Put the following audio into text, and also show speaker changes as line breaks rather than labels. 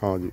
好滴。